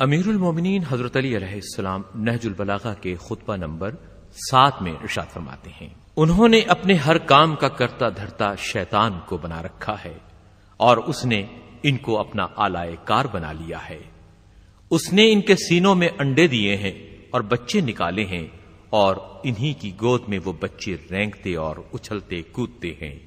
امیر المومنین حضرت علی علیہ السلام نہج البلاغہ کے خطبہ نمبر سات میں ارشاد فرماتے ہیں۔ انہوں نے اپنے ہر کام کا کرتا دھرتا شیطان کو بنا رکھا ہے اور اس نے ان کو اپنا آلائے کار بنا لیا ہے۔ اس نے ان کے سینوں میں انڈے دیے ہیں اور بچے نکالے ہیں اور انہی کی گود میں وہ بچے رینگتے اور اچھلتے کودتے ہیں۔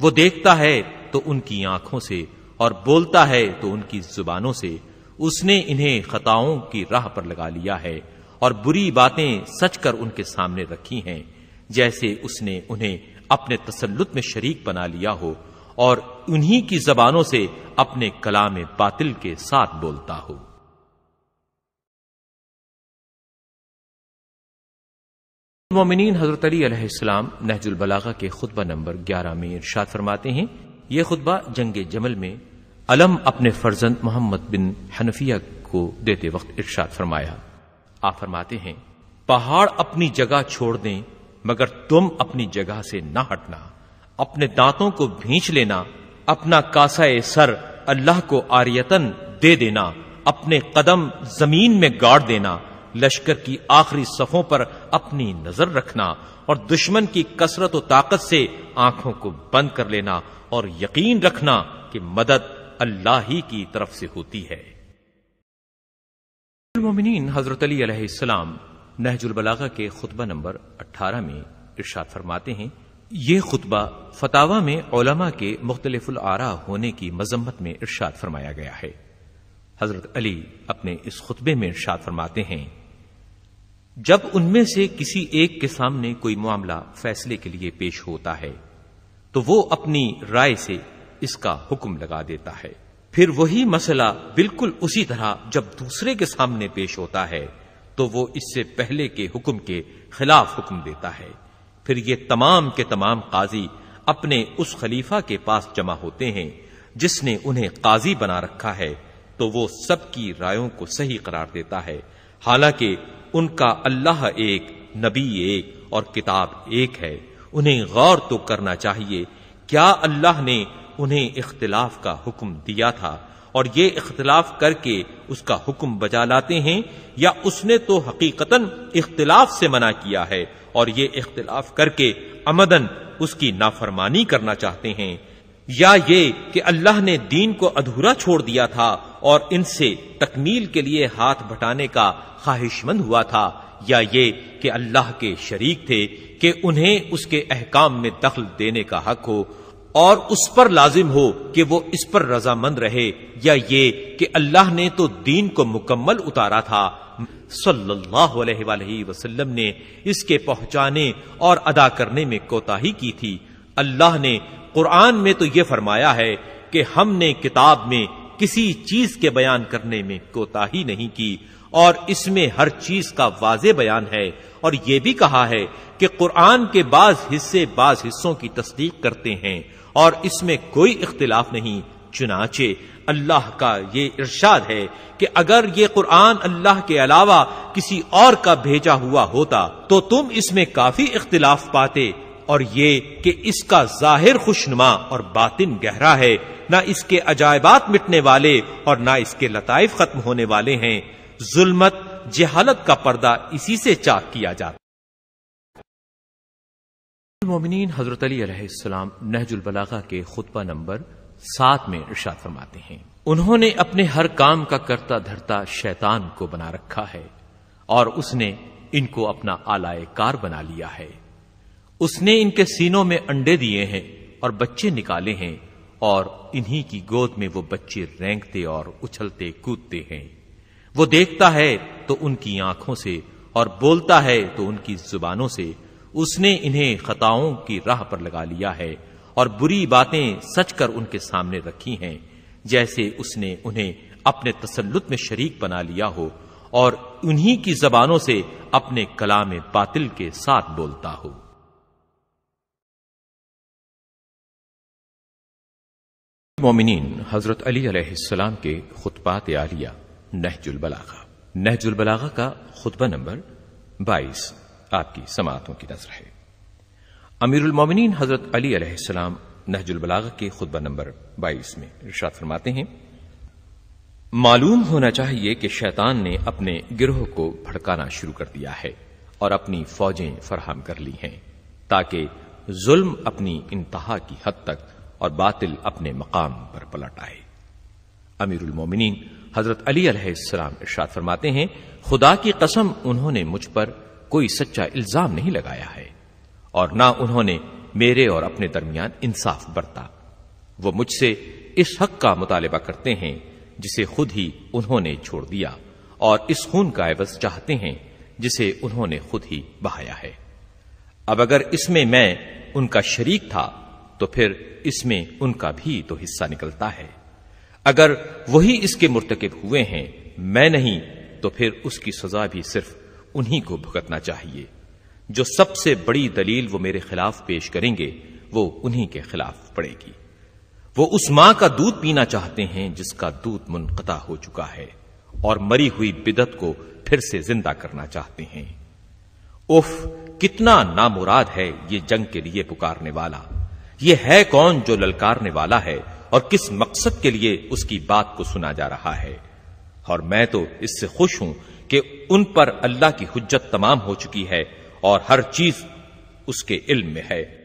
وہ دیکھتا ہے تو ان کی آنکھوں سے اور بولتا ہے تو ان کی زبانوں سے اس نے انہیں خطاؤں کی راہ پر لگا لیا ہے اور بری باتیں سچ کر ان کے سامنے رکھی ہیں، جیسے اس نے انہیں اپنے تسلط میں شریک بنا لیا ہو اور انہی کی زبانوں سے اپنے کلام باطل کے ساتھ بولتا ہو۔ مومنین حضرت علی علیہ السلام نہج البلاغہ کے خطبہ نمبر گیارہ میں ارشاد فرماتے ہیں، یہ خطبہ جنگ جمل میں علم اپنے فرزند محمد بن حنفیہ کو دیتے وقت ارشاد فرمایا۔ آپ فرماتے ہیں، پہاڑ اپنی جگہ چھوڑ دیں، مگر تم اپنی جگہ سے نہ ہٹنا۔ اپنے دانتوں کو بھینچ لینا، اپنا کاسا سر اللہ کو آریتن دے دینا، اپنے قدم زمین میں گاڑ دینا، لشکر کی آخری صفوں پر اپنی نظر رکھنا، اور دشمن کی کثرت و طاقت سے آنکھوں کو بند کر لینا، اور یقین رکھنا کہ مدد اللہ ہی کی طرف سے ہوتی ہے۔ المومنین، حضرت علی علیہ السلام نہج البلاغہ کے خطبہ نمبر اٹھارہ میں ارشاد فرماتے ہیں، یہ خطبہ فتوا میں علماء کے مختلف العرا ہونے کی مذمت میں ارشاد فرمایا گیا ہے۔ حضرت علی اپنے اس خطبے میں ارشاد فرماتے ہیں، جب ان میں سے کسی ایک کے سامنے کوئی معاملہ فیصلے کے لیے پیش ہوتا ہے، تو وہ اپنی رائے سے اس کا حکم لگا دیتا ہے۔ پھر وہی مسئلہ بالکل اسی طرح جب دوسرے کے سامنے پیش ہوتا ہے، تو وہ اس سے پہلے کے حکم کے خلاف حکم دیتا ہے۔ پھر یہ تمام کے تمام قاضی اپنے اس خلیفہ کے پاس جمع ہوتے ہیں، جس نے انہیں قاضی بنا رکھا ہے، تو وہ سب کی رائےوں کو صحیح قرار دیتا ہے۔ حالانکہ ان کا اللہ ایک، نبی ایک اور کتاب ایک ہے۔ انہیں غور تو کرنا چاہیے، کیا اللہ نے انہیں اختلاف کا حکم دیا تھا اور یہ اختلاف کر کے اس کا حکم بجا لاتے ہیں یا اس نے تو حقیقت اختلاف سے منع کیا ہے اور یہ اختلاف کر کے امدن اس کی نافرمانی کرنا چاہتے ہیں یا یہ کہ اللہ نے دین کو ادھورا چھوڑ دیا تھا اور ان سے تکمیل کے لیے ہاتھ بٹانے کا خواہش مند ہوا تھا یا یہ کہ اللہ کے شریک تھے کہ انہیں اس کے احکام میں دخل دینے کا حق ہو اور اس پر لازم ہو کہ وہ اس پر رضامند رہے یا یہ کہ اللہ نے تو دین کو مکمل اتارا تھا۔ صلی اللہ علیہ وآلہ وسلم نے اس کے پہنچانے اور ادا کرنے میں کوتا کی تھی۔ اللہ نے قرآن میں تو یہ فرمایا ہے کہ ہم نے کتاب میں کسی چیز کے بیان کرنے میں کوتا ہی نہیں کی۔ اور اس میں ہر چیز کا واضح بیان ہے اور یہ بھی کہا ہے کہ قرآن کے بعض حصے بعض حصوں کی تصدیق کرتے ہیں اور اس میں کوئی اختلاف نہیں، چنانچہ اللہ کا یہ ارشاد ہے کہ اگر یہ قرآن اللہ کے علاوہ کسی اور کا بھیجا ہوا ہوتا تو تم اس میں کافی اختلاف پاتے اور یہ کہ اس کا ظاہر خوشنما اور باطن گہرا ہے، نہ اس کے عجائبات مٹنے والے اور نہ اس کے لطائف ختم ہونے والے ہیں۔ ظلمت، جہالت کا پردہ اسی سے چاک کیا جاتا۔ مومنین حضرت علی علیہ السلام نہج البلاغہ کے خطبہ نمبر سات میں ارشاد فرماتے ہیں۔ انہوں نے اپنے ہر کام کا کرتا دھرتا شیطان کو بنا رکھا ہے اور اس نے ان کو اپنا آلائے کار بنا لیا ہے۔ اس نے ان کے سینوں میں انڈے دیے ہیں اور بچے نکالے ہیں اور انہی کی گود میں وہ بچے رینگتے اور اچھلتے کودتے ہیں۔ وہ دیکھتا ہے تو ان کی آنکھوں سے اور بولتا ہے تو ان کی زبانوں سے، اس نے انہیں خطاؤں کی راہ پر لگا لیا ہے اور بری باتیں سچ کر ان کے سامنے رکھی ہیں، جیسے اس نے انہیں اپنے تسلط میں شریک بنا لیا ہو اور انہی کی زبانوں سے اپنے کلام باطل کے ساتھ بولتا ہو۔ مومنین، حضرت علی علیہ السلام کے خطبات عالیہ۔ نہج البلاغہ۔ نہج البلاغہ کا خطبہ نمبر بائیس آپ کی سماعتوں کی نظر ہے۔ امیر المومنین حضرت علی علیہ السلام نہج البلاغہ کے خطبہ نمبر بائیس میں ارشاد فرماتے ہیں، معلوم ہونا چاہیے کہ شیطان نے اپنے گروہ کو بھڑکانا شروع کر دیا ہے اور اپنی فوجیں فراہم کر لی ہیں تاکہ ظلم اپنی انتہا کی حد تک اور باطل اپنے مقام پر پلٹ آئے۔ امیر المومنین حضرت علی علیہ السلام ارشاد فرماتے ہیں، خدا کی قسم انہوں نے مجھ پر کوئی سچا الزام نہیں لگایا ہے، اور نہ انہوں نے میرے اور اپنے درمیان انصاف برتا۔ وہ مجھ سے اس حق کا مطالبہ کرتے ہیں جسے خود ہی انہوں نے چھوڑ دیا، اور اس خون کا عوض چاہتے ہیں جسے انہوں نے خود ہی بہایا ہے۔ اب اگر اس میں میں ان کا شریک تھا، تو پھر اس میں ان کا بھی تو حصہ نکلتا ہے۔ اگر وہی اس کے مرتکب ہوئے ہیں، میں نہیں، تو پھر اس کی سزا بھی صرف انہی کو بھگتنا چاہیے۔ جو سب سے بڑی دلیل وہ میرے خلاف پیش کریں گے، وہ انہی کے خلاف پڑے گی۔ وہ اس ماں کا دودھ پینا چاہتے ہیں جس کا دودھ منقطع ہو چکا ہے، اور مری ہوئی بدت کو پھر سے زندہ کرنا چاہتے ہیں۔ اف کتنا نامراد ہے یہ جنگ کے لیے پکارنے والا۔ یہ ہے کون جو للکارنے والا ہے اور کس مقصد کے لیے اس کی بات کو سنا جا رہا ہے؟ اور میں تو اس سے خوش ہوں کہ ان پر اللہ کی حجت تمام ہو چکی ہے اور ہر چیز اس کے علم میں ہے۔